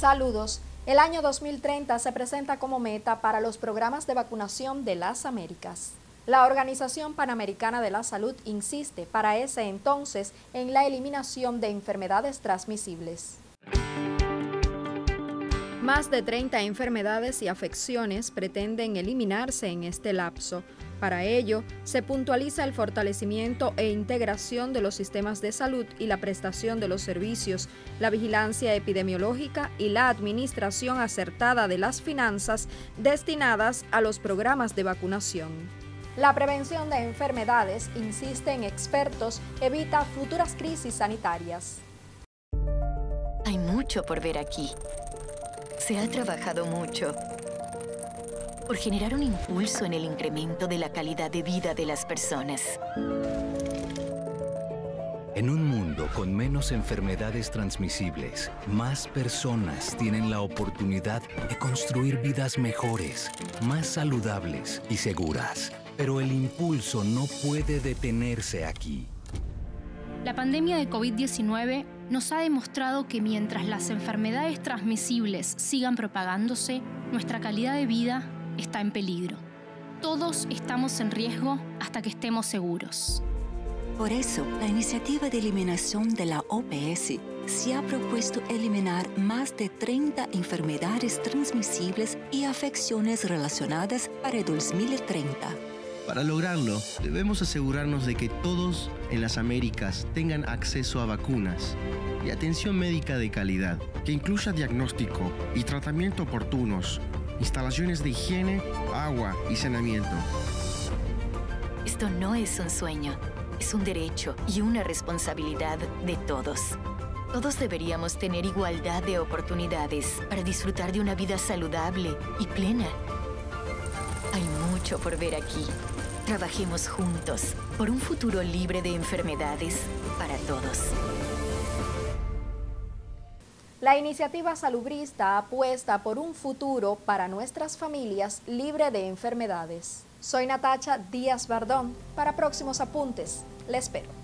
Saludos. El año 2030 se presenta como meta para los programas de vacunación de las Américas. La Organización Panamericana de la Salud insiste para ese entonces en la eliminación de enfermedades transmisibles. Más de 30 enfermedades y afecciones pretenden eliminarse en este lapso. Para ello, se puntualiza el fortalecimiento e integración de los sistemas de salud y la prestación de los servicios, la vigilancia epidemiológica y la administración acertada de las finanzas destinadas a los programas de vacunación. La prevención de enfermedades, insisten expertos, evita futuras crisis sanitarias. Hay mucho por ver aquí se ha trabajado mucho por generar un impulso en el incremento de la calidad de vida de las personas. En un mundo con menos enfermedades transmisibles, más personas tienen la oportunidad de construir vidas mejores, más saludables y seguras. Pero el impulso no puede detenerse aquí. La pandemia de COVID-19 nos ha demostrado que mientras las enfermedades transmisibles sigan propagándose, nuestra calidad de vida está en peligro. Todos estamos en riesgo hasta que estemos seguros. Por eso, la iniciativa de eliminación de la OPS se ha propuesto eliminar más de 30 enfermedades transmisibles y afecciones relacionadas para el 2030. Para lograrlo, debemos asegurarnos de que todos en las Américas tengan acceso a vacunas y atención médica de calidad, que incluya diagnóstico y tratamiento oportunos, instalaciones de higiene, agua y saneamiento. Esto no es un sueño, es un derecho y una responsabilidad de todos. Todos deberíamos tener igualdad de oportunidades para disfrutar de una vida saludable y plena. Hay mucho por ver aquí. Trabajemos juntos por un futuro libre de enfermedades para todos. La iniciativa salubrista apuesta por un futuro para nuestras familias libre de enfermedades. Soy Natacha Díaz Bardón. Para próximos apuntes, le espero.